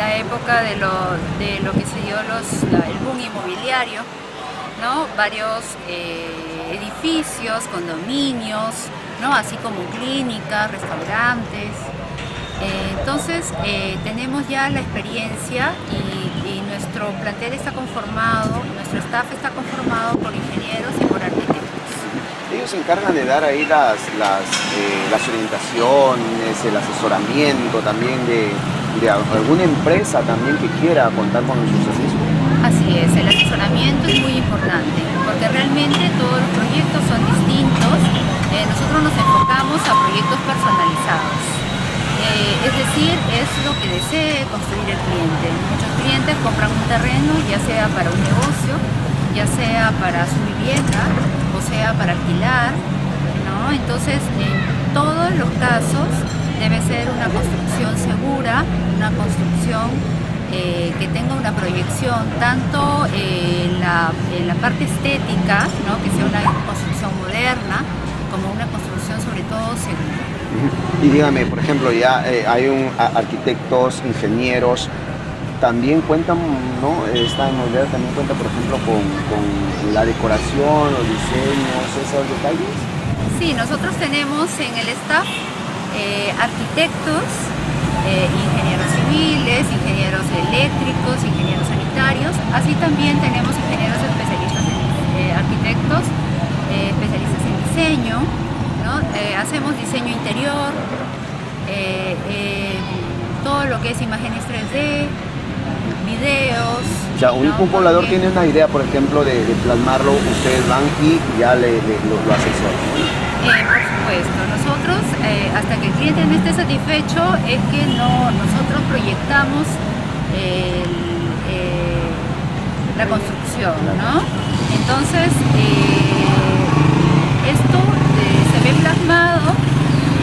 la época de lo, de lo que se dio los, el boom inmobiliario, ¿no? varios eh, edificios, condominios, ¿no? así como clínicas, restaurantes. Eh, entonces eh, tenemos ya la experiencia y, nuestro plantel está conformado, nuestro staff está conformado por ingenieros y por arquitectos. Ellos se encargan de dar ahí las, las, las orientaciones, el asesoramiento también de, de alguna empresa también que quiera contar con nuestros servicios. Así es, el asesoramiento es muy importante porque realmente todos los proyectos son distintos. Eh, nosotros nos enfocamos a proyectos personalizados. Eh, es decir, es lo que desee construir el cliente. Muchos clientes compran un terreno ya sea para un negocio, ya sea para su vivienda o sea para alquilar. Entonces, en todos los casos debe ser una construcción segura, una construcción eh, que tenga una proyección tanto en la, parte estética, que sea una construcción moderna, como una construcción sobre todo segura. Y dígame, por ejemplo, ya eh, hay un, arquitectos, ingenieros, también cuentan, ¿no? Esta inmobiliaria también cuenta, por ejemplo, con, con la decoración, los diseños, esos detalles. Sí, nosotros tenemos en el staff eh, arquitectos, eh, ingenieros civiles, ingenieros eléctricos, ingenieros sanitarios, así también tenemos ingenieros especialistas en eh, arquitectos, especialistas en diseño, hacemos diseño interior, todo lo que es imágenes 3D, videos. O sea, un, poblador tiene una idea, por ejemplo, de, plasmarlo, ustedes van y ya le, lo, lo asesoran. Eh, por supuesto, nosotros cliente no esté satisfecho es que no, nosotros proyectamos eh, la construcción, ¿no? Entonces, esto se ve plasmado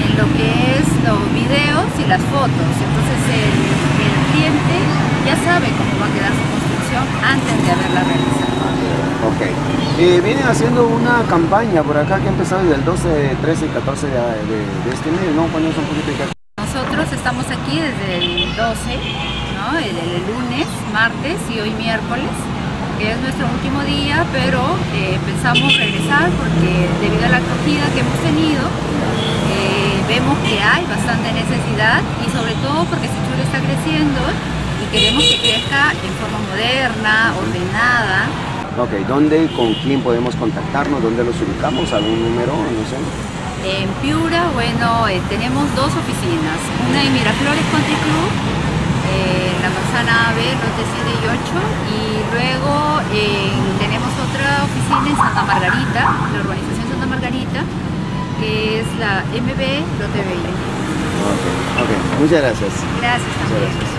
en lo que es los videos y las fotos, entonces el, el cliente ya sabe cómo va a quedar su construcción antes de haberla realizado. Eh, vienen haciendo una campaña por acá que ha empezado desde el 12, 13 y 14 de, este mes, ¿no? Cuando poquito Nosotros estamos aquí desde el 12, ¿no? El, lunes, martes y hoy miércoles, que es nuestro último día, pero eh, pensamos regresar porque debido a la acogida que hemos tenido, eh, vemos que hay bastante necesidad y sobre todo porque Sichur está creciendo y queremos que crezca en forma moderna, ordenada, Ok, ¿dónde, con quién podemos contactarnos? ¿Dónde los ubicamos? ¿Algún número? No sé. En Piura, bueno, eh, tenemos dos oficinas. Una en Miraflores Country Club, eh, en la manzana B, lote 7 y 8. Y luego tenemos otra oficina en Santa Margarita, la urbanización Santa Margarita, que es la MB, lote 20. Ok, ok. Muchas gracias. Gracias también.